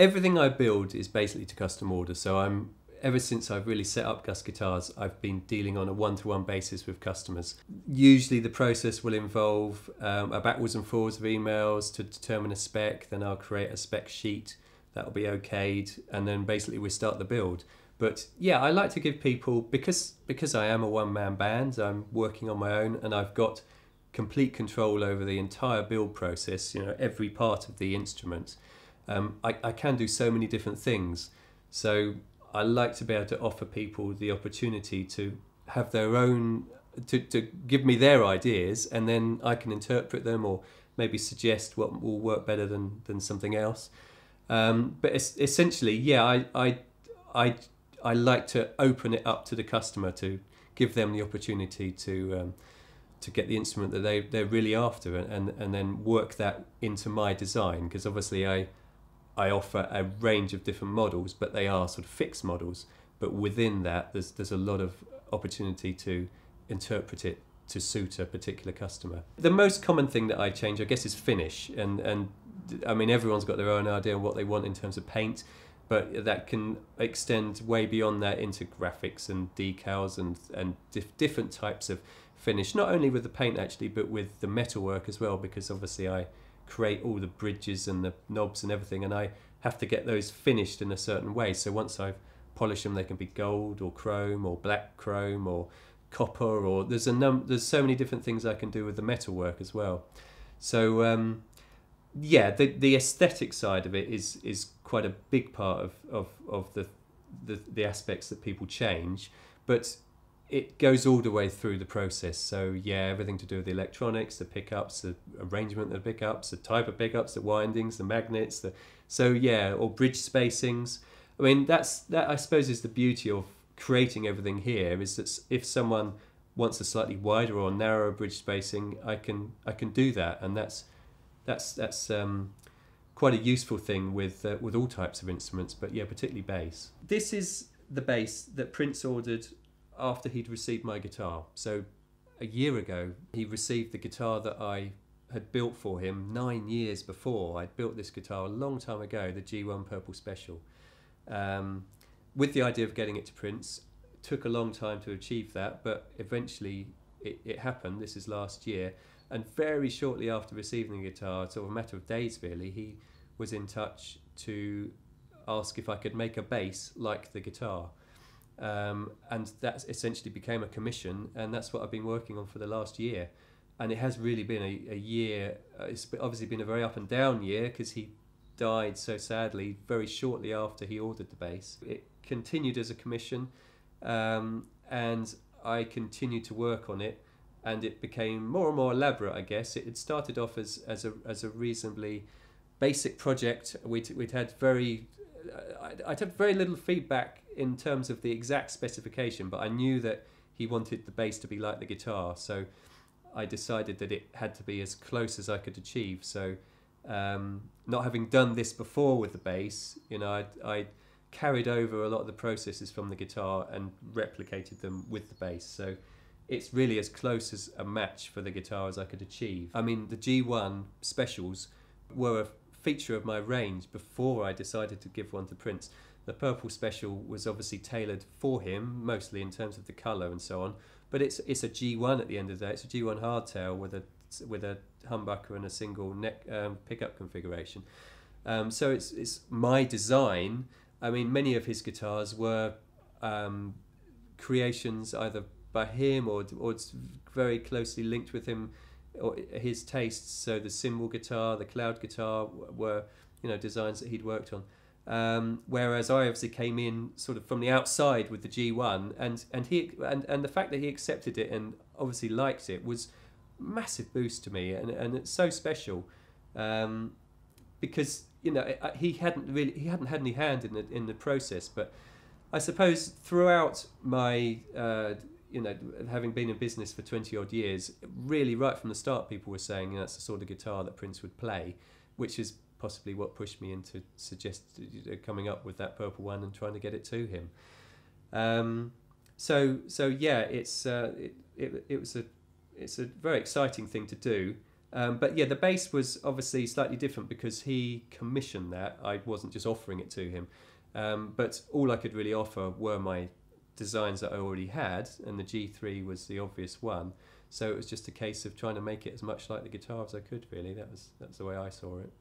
Everything I build is basically to custom order. So I'm ever since I've really set up Gus Guitars, I've been dealing on a one-to-one basis with customers. Usually, the process will involve um, a backwards and forwards of emails to determine a spec. Then I'll create a spec sheet that'll be okayed, and then basically we start the build. But yeah, I like to give people because because I am a one-man band. I'm working on my own, and I've got complete control over the entire build process. You know, every part of the instrument. Um, I, I can do so many different things. So I like to be able to offer people the opportunity to have their own to, to give me their ideas and then I can interpret them or maybe suggest what will work better than, than something else. Um, but es- essentially, yeah, I, I, I, I like to open it up to the customer to give them the opportunity to um, to get the instrument that they, they're really after and, and, and then work that into my design because obviously I I offer a range of different models, but they are sort of fixed models. But within that, there's there's a lot of opportunity to interpret it to suit a particular customer. The most common thing that I change, I guess, is finish, and and I mean everyone's got their own idea of what they want in terms of paint, but that can extend way beyond that into graphics and decals and and dif- different types of finish. Not only with the paint actually, but with the metalwork as well, because obviously I create all the bridges and the knobs and everything, and I have to get those finished in a certain way. So once I've polished them, they can be gold or chrome or black chrome or copper or there's a num there's so many different things I can do with the metal work as well. So um, yeah, the the aesthetic side of it is is quite a big part of of, of the, the the aspects that people change, but it goes all the way through the process. So yeah, everything to do with the electronics, the pickups, the arrangement of the pickups, the type of pickups, the windings, the magnets, the so yeah, or bridge spacings. I mean, that's that. I suppose is the beauty of creating everything here is that if someone wants a slightly wider or narrower bridge spacing, I can I can do that, and that's that's that's um, quite a useful thing with uh, with all types of instruments, but yeah, particularly bass. This is the bass that Prince ordered after he'd received my guitar. So a year ago, he received the guitar that I had built for him nine years before. I'd built this guitar a long time ago, the G1 Purple Special, um, with the idea of getting it to Prince. It took a long time to achieve that, but eventually it, it happened. This is last year. And very shortly after receiving the guitar, sort of a matter of days really, he was in touch to ask if I could make a bass like the guitar. Um, and that essentially became a commission, and that's what I've been working on for the last year. And it has really been a, a year. Uh, it's obviously been a very up and down year because he died so sadly very shortly after he ordered the bass. It continued as a commission, um, and I continued to work on it, and it became more and more elaborate. I guess it, it started off as as a as a reasonably basic project. We'd we'd had very I'd, I'd had very little feedback in terms of the exact specification, but I knew that he wanted the bass to be like the guitar, so I decided that it had to be as close as I could achieve. So, um, not having done this before with the bass, you know, I, I carried over a lot of the processes from the guitar and replicated them with the bass. So, it's really as close as a match for the guitar as I could achieve. I mean, the G1 specials were a feature of my range before I decided to give one to Prince. The purple special was obviously tailored for him, mostly in terms of the colour and so on. But it's it's a G1 at the end of the day. It's a G1 hardtail with a with a humbucker and a single neck um, pickup configuration. Um, so it's it's my design. I mean, many of his guitars were um, creations either by him or or very closely linked with him his tastes. So the symbol guitar, the cloud guitar were you know designs that he'd worked on. Um, whereas I obviously came in sort of from the outside with the G1, and and he and, and the fact that he accepted it and obviously liked it was massive boost to me, and and it's so special um, because you know he hadn't really he hadn't had any hand in the in the process, but I suppose throughout my uh, you know, having been in business for 20 odd years, really right from the start, people were saying you know, that's the sort of guitar that Prince would play, which is possibly what pushed me into suggest you know, coming up with that purple one and trying to get it to him. Um, so so yeah, it's uh, it, it, it was a it's a very exciting thing to do. Um, but yeah, the bass was obviously slightly different because he commissioned that. I wasn't just offering it to him. Um, but all I could really offer were my designs that I already had, and the G3 was the obvious one. So it was just a case of trying to make it as much like the guitar as I could. Really, that was that's the way I saw it.